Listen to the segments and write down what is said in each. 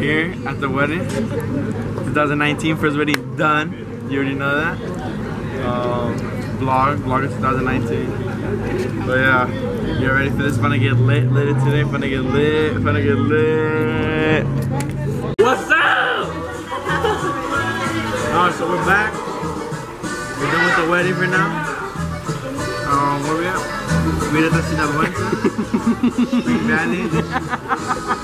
here at the wedding. 2019 first wedding done. You already know that. Um, vlog, vlog of 2019. But yeah, you ready for this? Gonna get lit, lit today. Gonna get lit, gonna get lit. What's up? Alright, so we're back. We're done with the wedding for now. Um, where we at? Mira esta sinaloense. Spring Valley.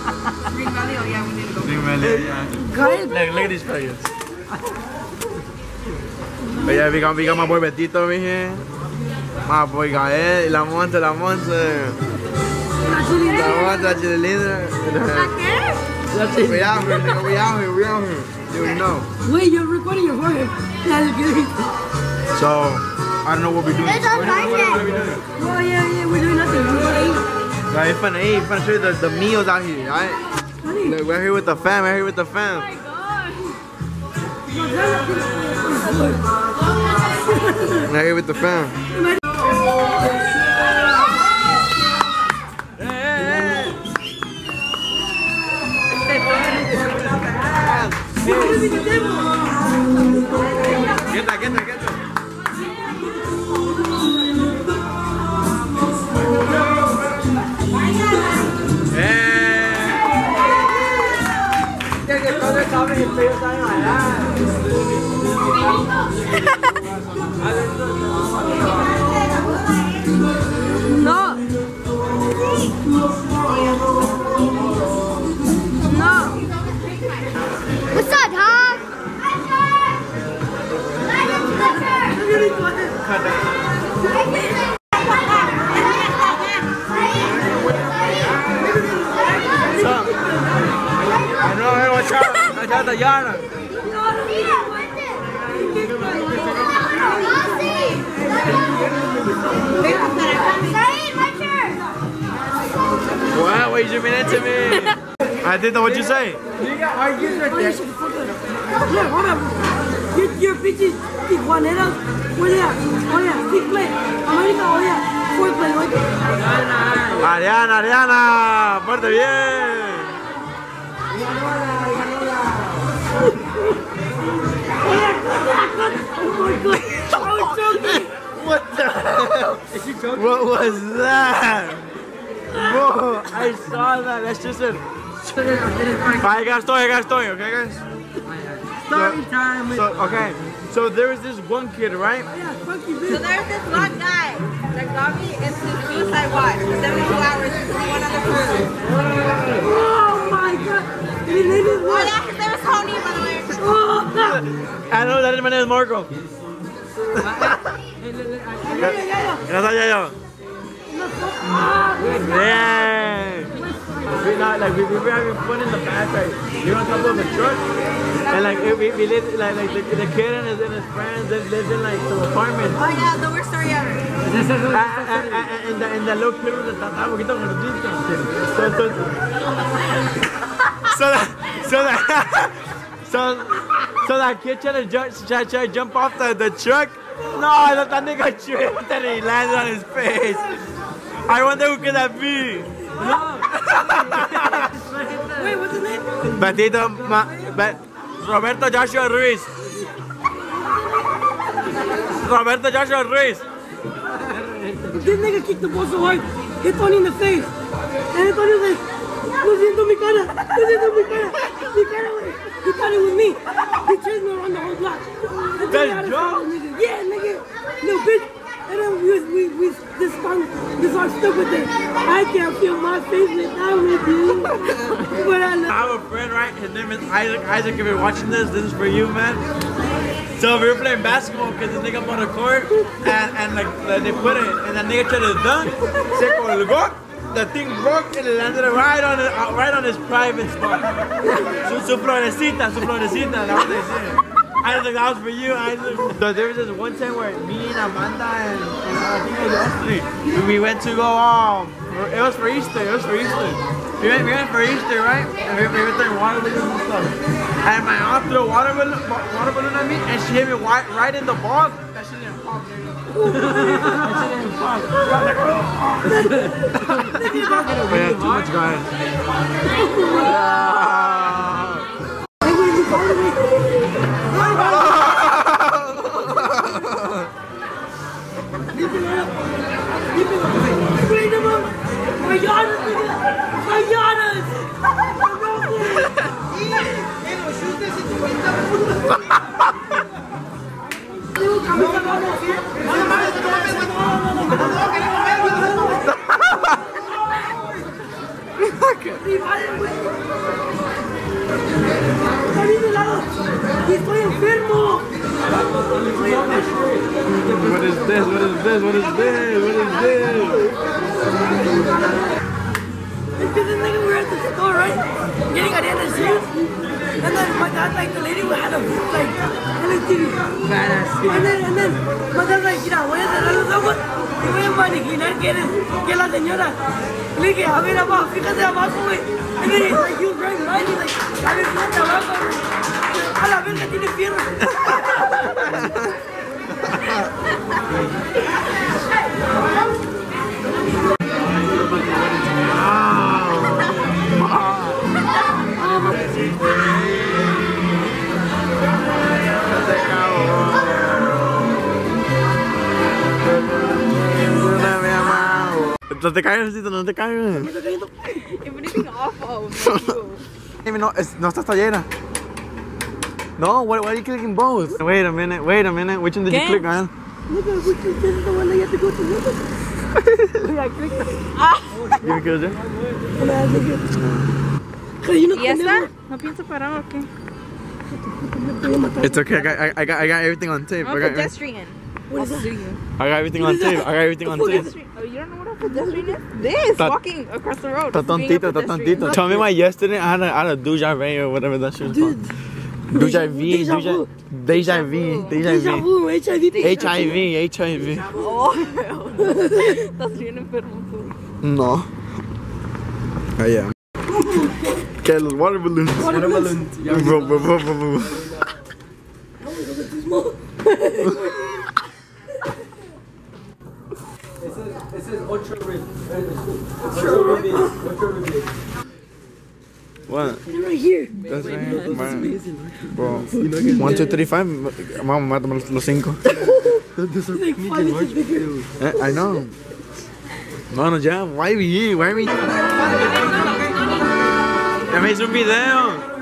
Green Valley, oh yeah, we need to go. Spring Valley, yeah. Good. Look, look at these faggots. But yeah, we got, we got my boy Betito over here. My boy Gael, La Monte, La Monte. La Monte, la Chilindra. We out here, nigga, we out here, we out here. You already know. Wait, you're recording your forehead. That's good. So, I don't know what we're doing. It's a What are we- what are we birthday. doing? Oh, yeah, yeah, we're doing nothing. We're going to eat. Like, it's fun to eat, it's fun to show you the, the meals out here, alright? Look, we're here with the fam, we're here with the fam. We're here with the fam. I didn't know what you say. Yeah, hold on. Your, your bitches, Tijuaneras, where they at? Oh, yeah, fifth place. America, oh, yeah, fourth place, right. Ariana, Ariana, fuerte bien. Oh, my God. Oh, joking. What the hell? What was that? Bro, I saw that. That's just a. Alright, guys, estoy, guys, estoy, okay, guys? Story time. with- So, okay, so there was this one kid, right? Oh, yeah, fuck you, So bitch. there's this one guy that got me into suicide watch for 72 hours with one other person. Oh, my God. His name is Oh yeah, his name is Tony, by the way. Oh, I know that my name is Marco. yeah, yeah, yeah. Gracias, Yayo. Yeah. We not like we, we were having fun in the back, like were on top of the truck, and like we, we lived like like the, the kid and his, and his friends they lived in like the apartment. Oh yeah, the worst story ever. And the and the little kid was estaba un poquito gordito. So so so that so that so so that kid tried to jump tried, tried to jump off the, the truck. No, that, that nigga tripped and he landed on his face. I wonder who could that be? Wait, what's his name? Betito, Ma, Be, Roberto Joshua Ruiz. Roberto Joshua Ruiz. This nigga kicked the ball so hard, hit Tony in the face. And Tony was like, lo siento mi cara, lo siento mi cara, mi cara. He thought it was me. He chased me around the whole block. That's he had a Joe? nigga. Yeah, nigga. No, bitch. And we, was- we, we just found, just are stuck with it. I can't feel my face without with you. But I I love have a friend, right? His name is Isaac. Isaac, if you're watching this, this is for you, man. So we were playing basketball because this nigga on the court and, and like like, they put it and that nigga tried to dunk. Se colgó. The thing broke and it landed right on it, uh, right on his private spot. Su, su florecita, su florecita. That was it. I was like, that was for you. Isaac. So there was this one time where me and Amanda and, and I think it was three, we went to go um, it was for Easter. It was for Easter. We went, we went for Easter, right? And we, we went throwing water balloons and stuff. And my aunt threw a water balloon, water balloon at me, and she hit me right, right in the balls. That shit didn't pop, nigga. that shit didn't pop. I was like, oh. Man, too much guys. Leave it up. This? What is this? What is this? Because the nigga were at the store, right? Getting Ariana's shoes. And then my dad, like, the lady we had a, like, LCD. And then, and then, my dad, like, mira, voy a cerrar los ojos y voy a imaginar que eres, que la señora. Le dije, a ver, abajo, fíjate abajo, güey. And then he's like, you right, right? He's like, a ver, fíjate abajo, güey. A la verga, tiene fierro. No te caigas, Tito, no te caigas. If anything awful. No, es, no está hasta llena. No, why, why are you clicking both? Wait a minute, wait a minute. Which one did you ¿Qué? click on? Nigga, which is this the one that you have to go to? Nigga? Wait, I clicked it. You good, yeah? And I was like, Cause you know, ¿Y esta? ¿No pienso parar o qué? It's okay. I got, I, I got, I got everything on tape. I'm I a got, pedestrian. What is I'll that? I got everything on tape. I got everything on tape. Oh, you don't know what a pedestrian is? This, Ta- walking across the road. Ta That's tontito, ta tontito. Tell me why yesterday I had a, I had a déjà vu or whatever that shit was called. Déjà vu, Deja déjà, vu. déjà vu, déjà Deja vu. vu, HIV. HIV, HIV. Oh, estás bien enfermo tú. No. Oh yeah. Okay, los water balloons. Water balloons. Bro, bro, bro, bro, bro. What? Right here. That's right. Man. Bro, one, two, three, five. Vamos, mátame los, los cinco. It's like five inches bigger. Eh, I know. No, no, ya. Why are we here? Why are we? Ya me hizo un video.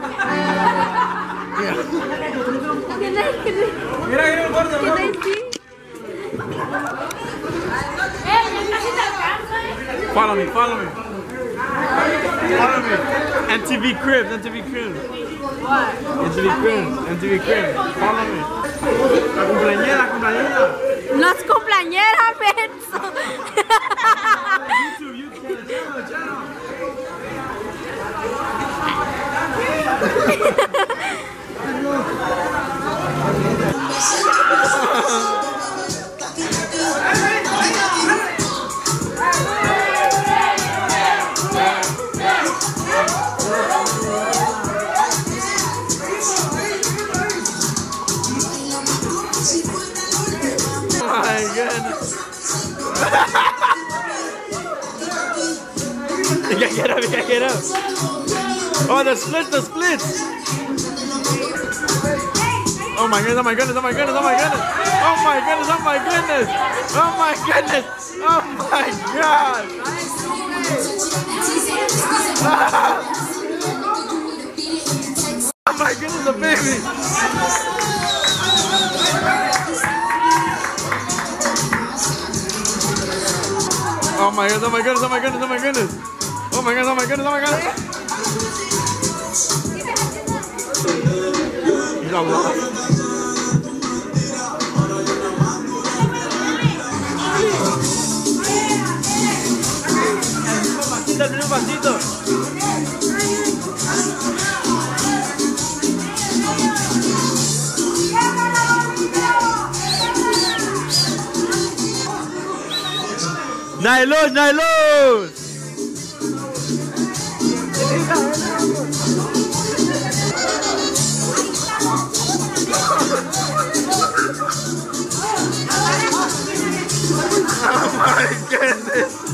Follow me, follow me. Follow me. MTV Cribs, MTV Cribs. What? MTV Cribs, MTV Cribs. Follow me. La cumpleañera, la cumpleañera. Las cumpleañeras, Benzo. YouTube, YouTube, channel, channel. gotta get up, you gotta get up. Oh, the splits, the splits. Oh my goodness, oh my goodness, oh my goodness, oh my goodness. Oh my goodness, oh my goodness. Oh my goodness. Oh my god. Oh my goodness, the baby. Oh my goodness, oh my goodness, oh my goodness, oh my goodness. Oh my goodness, oh my goodness, oh my goodness. Mira, bro. Pasito, el primer pasito. ¡Nailos, Nailos! Goodness!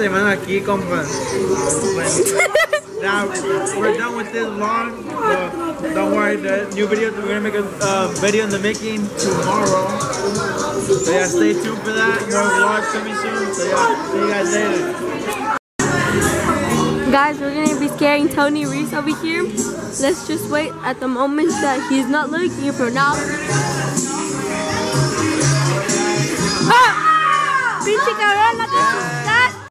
Aquí. Now, we're done with this vlog. So don't worry, the new video, we're gonna make a uh, video in the making tomorrow. So yeah, stay tuned for that. More vlogs coming soon. So yeah, see you guys later. Guys, we're gonna be scaring Tony Ruiz over here. Let's just wait at the moment that he's not looking for now. Ah! ¡Pinche cabrón!